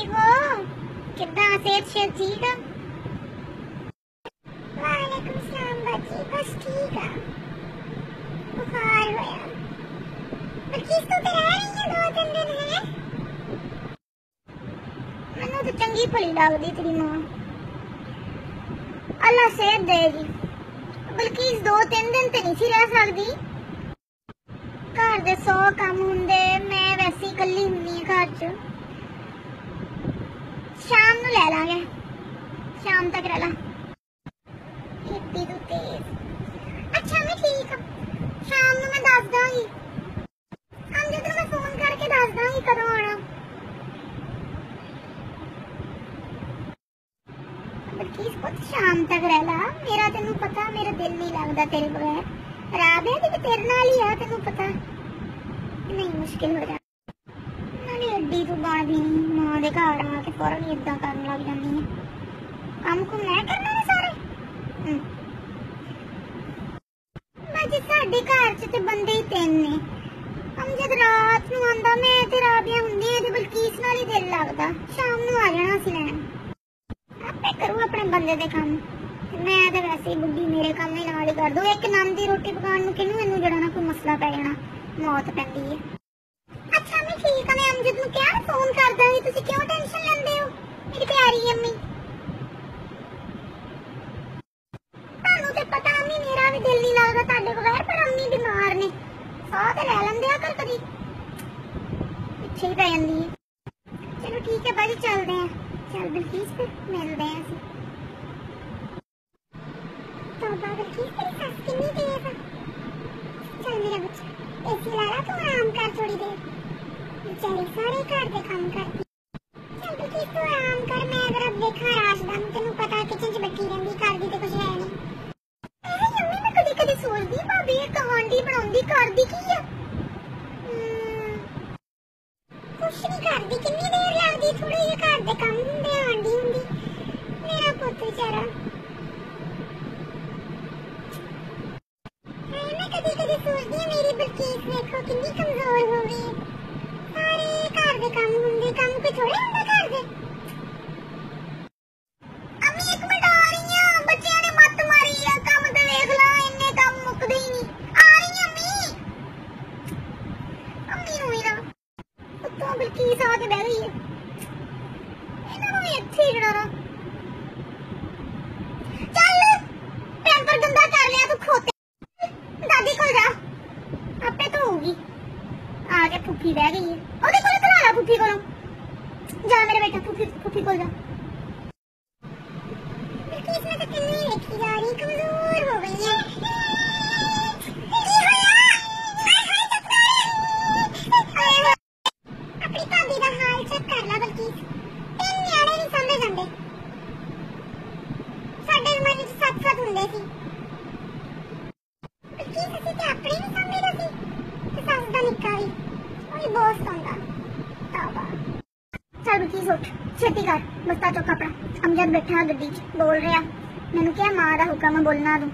ਠੀਕ ਹੋ? ਕਿੱਦਾਂ ਸਿਹਤ ਸ਼ੇਤ ਠੀਕ ਆ? ਵਾਲੇਕੁਮ ਸਲਾਮ ਬਾਜੀ, ਬਸ ਠੀਕ ਆ। ਬੁਖਾਰ ਹੋਇਆ। ਪਰ ਕਿਸ ਤੋਂ ਤੇ ਰਹਿ ਰਹੀ ਹੈ ਦੋ ਤਿੰਨ ਦਿਨ, ਹੈ? ਮੈਨੂੰ ਤਾਂ ਚੰਗੀ ਭਲੀ ਲੱਗਦੀ ਤੇਰੀ ਮਾਂ। ਅੱਲਾ ਸਿਹਤ ਦੇਗੀ। ਬਲਕਿ ਇਸ ਦੋ ਤਿੰਨ ਦਿਨ ਤੇ ਨਹੀਂ ਸੀ ਰਹਿ ਸਕਦੀ। ਘਰ ਦੇ 100 ਕੰਮ ਹੁੰਦੇ, ਮੈਂ ਵੈਸੇ ਹੀ ਇਕੱਲੀ ਹੁੰਦੀ ਹਾਂ ਘਰ 'ਚ। ਸ਼ਾਮ ਨੂੰ ਲੈ ਲਾਂਗੇ। ਸ਼ਾਮ ਤੱਕ ਰਹਿ ਲਾ। ਇੱਤੀ ਤੋਂ ਤੇਜ਼। ਅੱਛਾ, ਮੈਂ ਠੀਕ ਆ ਸ਼ਾਮ ਨੂੰ ਮੈਂ ਦੱਸ ਦਾਂਗੀ। ਅੰਜੇ ਤੇ ਮੈਂ ਫੋਨ ਕਰਕੇ ਦੱਸ ਦਾਂਗੀ ਕਦੋਂ ਆਉਣਾ। ਬਲਕਿ ਪੁੱਤ, ਸ਼ਾਮ ਤੱਕ ਰਹਿ ਲਾ। ਮੇਰਾ ਤੈਨੂੰ ਪਤਾ, ਮੇਰਾ ਦਿਲ ਨਹੀਂ ਲੱਗਦਾ ਤੇਰੇ ਬਗੈਰ। ਰਾਬਿਆ ਦੀ ਵੀ ਤੇਰੇ ਨਾਲ ਹੀ ਆ, ਤੈਨੂੰ ਪਤਾ। ਨਹੀਂ, ਮੁਸ਼ਕਿਲ ਹੋ ਜਾ ਨਾਲੇ ਤੂੰ ਬਣਦੀ ਨੀ, ਮਾਂ ਦੇ ਘਰ ਆ ਕੇ ਫੌਰਨ ਹੀ ਇਦਾਂ ਕਰਨ ਲੱਗ ਜਾਂਦੀ ਹੈ ਕੰਮ ਕੁਮ ਮੈਂ ਕਰਨਾ ਨੇ ਸਾਰੇ? ਬਾਜੀ ਸਾਡੇ ਘਰ 'ਚ ਤੇ ਬੰਦੇ ਹੀ ਤਿੰਨ ਨੇ। ਹਮ ਰਾਤ ਨੂੰ ਆਂਦਾ ਮੈਂ ਤੇ ਰਾਬੀਆ ਹੁੰਦੀ ਹੈ ਤੇ ਬਲਕੀਸ ਨਾਲ ਹੀ ਦਿਲ ਲੱਗਦਾ। ਸ਼ਾਮ ਨੂੰ ਆ ਜਾਣਾ ਸੀ ਲੈਣ। ਆਪੇ ਕਰੂ ਆਪਣੇ ਬੰਦੇ ਦੇ ਕੰਮ। ਮੈਂ ਤੇ ਵੈਸੇ ਹੀ ਬੁੱਢੀ ਮੇਰੇ ਕੰਮ ਹੀ ਨਾਲ ਹੀ ਕਰ ਦੂ ਇੱਕ ਨਾਮ ਦੀ ਰੋਟੀ ਪਕਾਉਣ ਨੂੰ ਕਿਹਨੂੰ ਇਹਨੂੰ ਜੜਾ ਨਾ ਕੋਈ ਮਸਲਾ ਪੈ ਜਾਣਾ ਮੌਤ ਪੈਂਦੀ ਹੈ। ਠੀਕ ਨੂੰ ਕਿਹਾ, ਫੋਨ ਕਰ ਦਾਂਗੀ, ਤੁਸੀਂ ਕਿਉਂ ਟੈਨਸ਼ਨ ਲੈਂਦੇ ਹੋ? ਮੇਰੀ ਪਿਆਰੀ ਅੰਮੀ। ਤੁਹਾਨੂੰ ਤੇ ਪਤਾ ਅੰਮੀ, ਮੇਰਾ ਵੀ ਦਿਲ ਨਹੀਂ ਲੱਗਦਾ ਤੁਹਾਡੇ ਬਗੈਰ, ਪਰ ਅੰਮੀ ਬਿਮਾਰ ਨੇ। ਸਾਹ ਤੇ ਲੈ ਲੈਂਦੇ ਆ ਕਰ ਕਦੀ। ਪਿੱਛੇ ਹੀ ਪੈ ਜਾਂਦੀ ਹੈ। ਚਲੋ ਠੀਕ ਹੈ ਬਾਜੀ, ਚੱਲਦੇ ਆ ਚੱਲ ਬਲਕੀਸ ਫਿਰ ਮਿਲਦੇ ਆ ਅਸੀਂ। ਤਾਂ ਬਲਕੀਸ ਤੇਰੀ ਸੱਸ ਕਿੰਨੀ ਤੇਜ਼ ਚੱਲ ਮੇਰਾ ਬੱਚਾ ਏਸੀ ਲਾ ਤੂੰ ਆਰਾਮ ਕਰ ਥੋੜੀ ਦੇਰ। ਵਿਚਾਰੀ ਸਾਰੇ ਘਰ ਦੇ ਕੰਮ ਕਰਦੀ ਚੱਲ ਬਲਕੀਸ ਤੂੰ ਆਰਾਮ ਕਰ ਮੈਂ ਅਗਰ ਦੇਖਾਂ ਰਾਸ਼ਦਾਂ ਨੂੰ ਤੈਨੂੰ ਪਤਾ ਕਿਚਨ 'ਚ ਬੈਠੀ ਰਹਿੰਦੀ ਕਰਦੀ ਤੇ ਕੁਝ ਹੈ ਨਹੀਂ ਇਹ ਯੰਮੀ ਮੈਂ ਕਦੀ ਕਦੀ ਸੋਚਦੀ ਭਾਬੀ ਇਹ ਕਹਾਣੀ ਬਣਾਉਂਦੀ ਕਰਦੀ ਕੀ ਆ ਹਮ, ਕੁਛ ਨਹੀਂ ਕਰਦੀ ਕਿੰਨੀ ਦੇਰ ਲੱਗਦੀ ਥੋੜੇ ਜਿਹੇ ਘਰ ਦੇ ਕੰਮ ਹੁੰਦੇ ਆ, ਆਂਡੀ ਹੁੰਦੀ ਮੇਰਾ ਪੁੱਤ ਵਿਚਾਰਾ ਹਾਏ ਮੈਂ ਕਦੀ ਕਦੀ ਸੋਚਦੀ ਹਾਂ ਮੇਰੀ ਬਲਕੀਸ ਵੇਖੋ ਕਿੰਨੀ ਕੰਮ ਹੁੰਦੇ, ਕੰਮ ਕੋਈ ਥੋੜੇ ਹੁੰਦਾ ਘਰ ਦੇ। ਅਮੀ, ਇੱਕ ਮਿੰਟ ਆ ਰਹੀ ਹਾਂ ਬੱਚਿਆਂ ਨੇ ਮੱਤ ਮਾਰੀ ਆ। ਕੰਮ ਤੇ ਵੇਖ ਲਾ, ਇੰਨੇ ਕੰਮ ਮੁੱਕਦੇ ਹੀ ਨਹੀਂ। ਆ ਰਹੀ ਹਾਂ ਅਮੀ। ਨੂੰ ਮੇਰਾ ਉੱਤੋਂ ਬਲਕੀਸ ਆ ਕੇ ਬਹਿ ਗਈ ਹੈ ਇਹਨਾਂ ਨੂੰ ਵੀ ਇੱਥੇ ਹੀ ਜਣਾ ਚੱਲ ਪੈਂਪਰ ਗੰਦਾ ਕਰ ਲਿਆ, ਤੂੰ ਖੋਤੇ। ਦਾਦੀ ਕੋਲ ਜਾ। ਆਪੇ ਧੋਊਗੀ। ਆ ਕੇ ਫੁੱਫੀ ਬਹਿ ਗਈ ਹੈ ਉਹਦੇ ਕੋਲ ਕਰਾ ਲਾ ਫੁੱਫੀ ਕੋਲੋਂ ਜਾ ਮੇਰੇ ਬੇਟਾ ਫੁੱਫੀ ਫੁੱਫੀ ਕੋਲ ਜਾ। ਬਲਕੀਸ ਮੈਂ ਤਾਂ ਤੈਨੂੰ ਹੀ ਵੇਖੀ ਜਾ ਰਹੀ, ਕਮਜ਼ੋਰ ਹੋ ਗਈ ਹੈ ਕੀ ਹੋਇਆ? ਹਾਏ ਹਾਏ ਚੱਕਰ ਹਾਏ ਹਾਏ ਆਪਣੀ ਭਾਬੀ ਦਾ ਹਾਲ ਚੈੱਕ ਕਰ ਲੈ ਬਲਕੀਸ ਤਿੰਨ ਨਿਆਣੇ ਨਹੀਂ ਸਮਝ ਜਾਂਦੇ। ਸਾਡੇ ਜ਼ਮਾਨੇ 'ਚ ਸੱਤ ਸੱਤ ਹੁੰਦੇ ਸੀ। ਬਲਕੀਸ ਅਸੀਂ ਤੇ ਆਪਣੇ ਨਹੀਂ ਸਮਝਦੇ ਸੀ। ਤੇ ਸੱਸ ਦਾ ਨਿੱਕਾ ਵੀ, ਉਹੀ ਬੋਸ ਹੁੰਦਾ ਤਾਬਾ ਕੀ ਬਲਕੀਸ ਛੇਤੀ ਕਰ ਮਸਤਾ ਚੁੱਕ ਆਪਣਾ। ਅਮਜਦ ਬੈਠਾ ਗੱਡੀ 'ਚ, ਬੋਲ ਰਿਹਾ। ਮੈਨੂੰ ਕਿਹਾ ਮਾਂ ਦਾ ਹੁਕਮ ਬੋਲਣਾ ਤੂੰ।